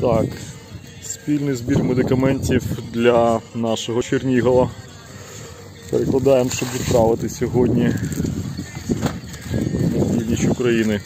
Так, спільний збір медикаментів для нашого Чернігова. Перекладаємо, щоб відправити сьогодні на північ України.